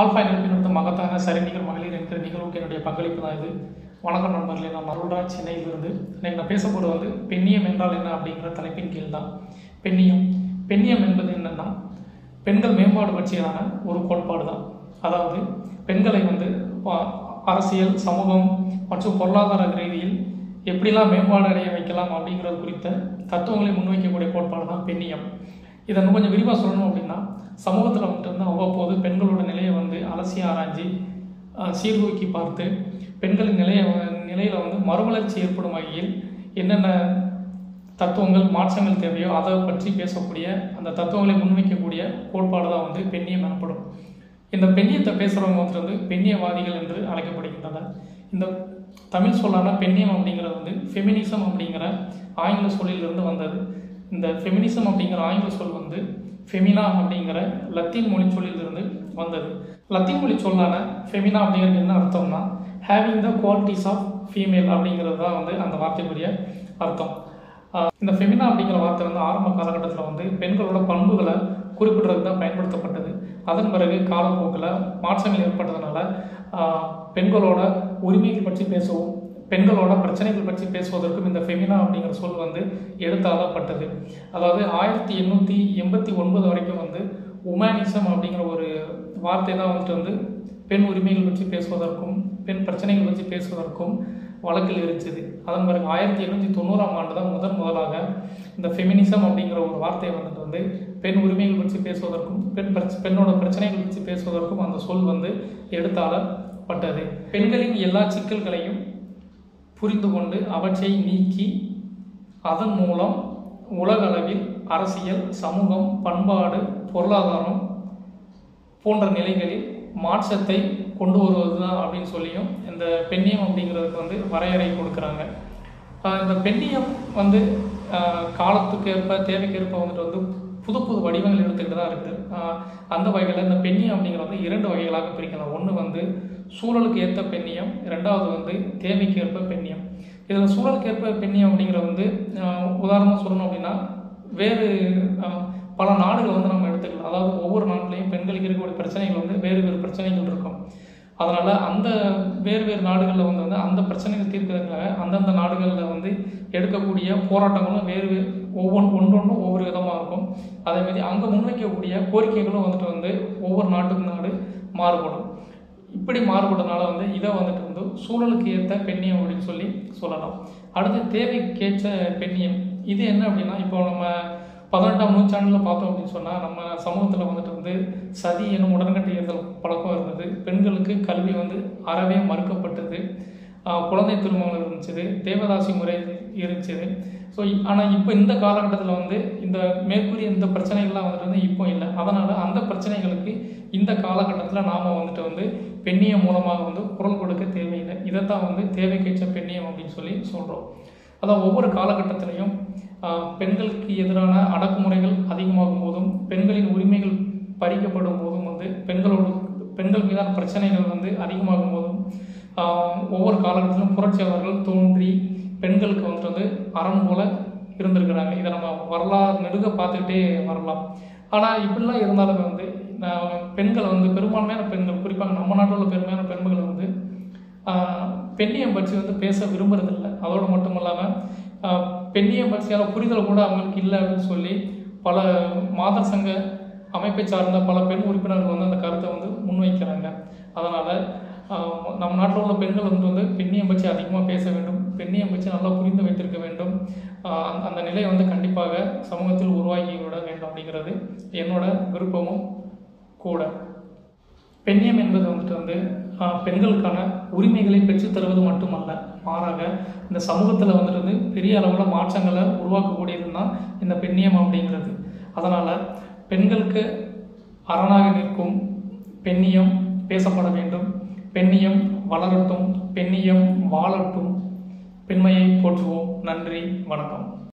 Alpha நிகழ்ச்சி மகத்தான சரிநிகர் மகளிர் என்கிற நிகழ்வுக்கு என்னுடைய பங்களிப்பு தான் இது. வணக்கம் நண்பர்களே நான் மருள்ராஜ் சென்னையிலிருந்து. இன்னைக்கு நான் பேச போகிறது வந்து பெண்ணியம் என்றால் என்ன அப்படிங்கிற தலைப்பின் கீழ் தான். பெண்ணியம். பெண்ணியம் என்பது என்னென்னா பெண்கள் மேம்பாடு பற்றியதான ஒரு கோட்பாடு தான். அதாவது பெண்களை வந்து அரசியல் சமூகம் மற்றும் பொருளாதார ரீதியில் எப்படிலாம் மேம்பாடு அடைய வைக்கலாம் அப்படிங்கிறது குறித்த தத்துவங்களை முன்வைக்கக்கூடிய கோட்பாடு தான் பெண்ணியம். இதை இன்னும் கொஞ்சம் விரிவாக சொல்லணும் அப்படின்னா சமூகத்தில் வந்துட்டு வந்து அவ்வப்போது பெண்களோட நிலையை வந்து அலசி ஆராய்ஞ்சி சீர்தூக்கி பார்த்து பெண்களின் நிலையை நிலையில் வந்து மறுமலர்ச்சி ஏற்படும் வகையில் என்னென்ன தத்துவங்கள் மாற்றங்கள் தேவையோ அதை பற்றி பேசக்கூடிய அந்த தத்துவங்களை முன்வைக்கக்கூடிய கோட்பாடு தான் வந்து பெண்ணியம் எனப்படும். இந்த பெண்ணியத்தை பேசுகிறவங்க வந்துட்டு வந்து பெண்ணியவாதிகள் என்று அழைக்கப்படுகின்றனர். இந்த தமிழ் சொல்லான பெண்ணியம் அப்படிங்கிறது வந்து ஃபெமினிசம் அப்படிங்கிற ஆங்கில சொல்லிலிருந்து வந்தது. இந்த ஃபெமினிசம் அப்படிங்கிற ஆங்கில சொல் வந்து ஃபெமினா அப்படிங்கிற லத்தீன் மொழி சொல்லிலிருந்து வந்தது. லத்தீன் மொழி சொல்லான ஃபெமினா அப்படிங்கிறது என்ன அர்த்தம்னா having the qualities of female அப்படிங்கிறது தான் வந்து அந்த வார்த்தைக்குரிய அர்த்தம். இந்த ஃபெமினா அப்படிங்கிற வார்த்தை வந்து ஆரம்ப காலகட்டத்தில் வந்து பெண்களோட பண்புகளை குறிப்பிடுறது தான் பயன்படுத்தப்பட்டது. அதன் பிறகு காலப்போக்கில் மாற்றங்கள் ஏற்பட்டதுனால பெண்களோட உரிமைகள் பற்றி பேசவும் பெண்களோட பிரச்சனைகள் பற்றி பேசுவதற்கும் இந்த ஃபெமினா அப்படிங்கிற சொல் வந்து எடுத்தாளப்பட்டது. அதாவது ஆயிரத்தி எண்ணூற்றி எண்பத்தி ஒன்பது வரைக்கும் வந்து உமானிசம் அப்படிங்கிற ஒரு வார்த்தை தான் வந்துட்டு வந்து பெண் உரிமைகள் பற்றி பேசுவதற்கும் பெண் பிரச்சனைகள் பற்றி பேசுவதற்கும் வழக்கில் இருந்துச்சு. அதன் பிறகு ஆயிரத்தி எண்ணூற்றி தொண்ணூறாம் ஆண்டு தான் முதன் முதலாக இந்த ஃபெமினிசம் அப்படிங்கிற ஒரு வார்த்தையை வந்துட்டு வந்து பெண் உரிமைகள் பற்றி பேசுவதற்கும் பெண் பிரச்ச பெண்ணோட பிரச்சனைகள் பற்றி பேசுவதற்கும் அந்த சொல் வந்து எடுத்தாளப்பட்டது. பெண்களின் எல்லா சிக்கல்களையும் புரிந்து கொண்டு அவற்றை நீக்கி அதன் மூலம் உலகளவில் அரசியல் சமூகம் பண்பாடு பொருளாதாரம் போன்ற நிலைகளில் மாற்றத்தை கொண்டு வருவது தான் அப்படின்னு சொல்லியும் இந்த பெண்ணியம் அப்படிங்கிறதுக்கு வந்து வரையறை கொடுக்குறாங்க. இந்த பெண்ணியம் வந்து காலத்துக்கேற்ப காலத்துக்கு ஏற்ப தேவைக்கேற்ப வந்துட்டு வந்து புது புது வடிவங்கள் எடுத்துக்கிட்டு தான் இருக்குது. அந்த வகையில் இந்த பெண்ணியம் அப்படிங்கிறது வந்து இரண்டு வகைகளாக பிரிக்கலாம். ஒன்று வந்து சூழலுக்கு ஏற்ற பெண்ணியம் ரெண்டாவது வந்து தேவைக்கு ஏற்ப பெண்ணியம். இதில் சூழலுக்கு ஏற்ப பெண்ணியம் அப்படிங்கிற வந்து உதாரணமாக சொல்லணும் அப்படின்னா வேறு பல நாடுகள் வந்து நம்ம எடுத்துக்கலாம். அதாவது ஒவ்வொரு நாட்டிலையும் பெண்களுக்கு இருக்கக்கூடிய பிரச்சனைகள் வந்து வேறு வேறு பிரச்சனைகள் இருக்கும். அதனால் அந்த வேறு வேறு நாடுகளில் வந்து வந்து அந்த பிரச்சனைகள் தீர்க்கிறதுக்காக அந்தந்த நாடுகளில் வந்து எடுக்கக்கூடிய போராட்டங்களும் வேறு வேறு ஒவ்வொன்று ஒன்றொன்றும் ஒவ்வொரு விதமாக இருக்கும். அதேமாதிரி அங்கே முன்வைக்கக்கூடிய கோரிக்கைகளும் வந்துட்டு வந்து ஒவ்வொரு நாட்டுக்கு நாடு மாறுபடும். இப்படி மாறுபடுறதுனால வந்து இதை வந்துட்டு வந்து சூழலுக்கு ஏற்ற பெண்ணியம் அப்படின்னு சொல்லி சொல்லலாம். அடுத்து தேவைக்கேற்ற பெண்ணியம். இது என்ன அப்படின்னா இப்போ நம்ம பதினெட்டாம் நூற்றாண்டில் பார்த்தோம் அப்படின்னு சொன்னால் நம்ம சமூகத்தில் வந்துட்டு வந்து சதி எனும் உடன்கட்டை ஏறுதல் பழக்கம் இருந்தது. பெண்களுக்கு கல்வி வந்து அறவே மறுக்கப்பட்டது. குழந்தை திருமணம் இருந்துச்சு தேவதாசி முறை இருந்துச்சு. ஸோ ஆனால் இப்போ இந்த காலகட்டத்தில் வந்து இந்த மேற்கூறிய இந்த பிரச்சனைகள்லாம் வந்துட்டு வந்து இப்போ இல்லை. அதனால் அந்த பிரச்சனைகளுக்கு இந்த காலகட்டத்தில் நாம் வந்துட்டு வந்து பெண்ணியம் மூலமாக வந்து குரல் கொடுக்க தேவையில்லை. இதைத்தான் வந்து தேவைக்கேற்ற பெண்ணியம் அப்படின்னு சொல்லி சொல்கிறோம் அதான் ஒவ்வொரு காலகட்டத்திலையும் பெண்களுக்கு எதிரான அடக்குமுறைகள் அதிகமாகும் போதும் பெண்களின் உரிமைகள் பறிக்கப்படும் போதும் வந்து பெண்களோட பெண்கள் மீதான பிரச்சனைகள் வந்து அதிகமாகும் போது ஒவ்வொரு காலகட்டத்திலும் புரட்சியாளர்கள் தோன்றி பெண்களுக்கு வந்துட்டு வந்து அறம் போல இருந்திருக்கிறாங்க. இதை நம்ம வரலாறு நெடுக பார்த்துக்கிட்டே வரலாம். ஆனால் இப்படிலாம் இருந்தாலுமே வந்து பெண்கள் வந்து பெரும்பான்மையான பெண்கள் குறிப்பாக நம்ம நாட்டில் உள்ள பெருமையான பெண்கள் வந்து பெண்ணியம் பற்றி வந்து பேச விரும்புறதில்லை. அதோடு மட்டும் இல்லாமல் பெண்ணியம் பற்றியான புரிதல் கூட அவங்களுக்கு இல்லை அப்படின்னு சொல்லி பல மாதர் சங்க அமைப்பை சார்ந்த பல பெண் உறுப்பினர்கள் வந்து அந்த கருத்தை வந்து முன்வைக்கிறாங்க. அதனால் நம்ம நாட்டில் உள்ள பெண்கள் வந்து வந்து பெண்ணியம் பற்றி அதிகமாக பேச வேண்டும் பெண்ணியம் பற்றி நல்லா புரிந்து வைத்திருக்க வேண்டும். அந்த- நிலை வந்து கண்டிப்பாக சமூகத்தில் உருவாகி விட வேண்டும் அப்படிங்கிறது என்னோட விருப்பமும் கூட. பெண்ணியம் என்பது வந்துட்டு வந்து பெண்களுக்கான உரிமைகளை பெற்றுத்தருவது மட்டுமல்ல மாறாக இந்த சமூகத்தில் வந்துட்டு வந்து பெரிய அளவில் மாற்றங்களை உருவாக்கக்கூடியது தான் இந்த பெண்ணியம் அப்படிங்கிறது. அதனால் பெண்களுக்கு அரணாக நிற்கும் பெண்ணியம் பேசப்பட வேண்டும். பெண்ணியம் வளரட்டும் பெண்ணியம் வாழட்டும். பெண்மையை போற்றுவோம். நன்றி வணக்கம்.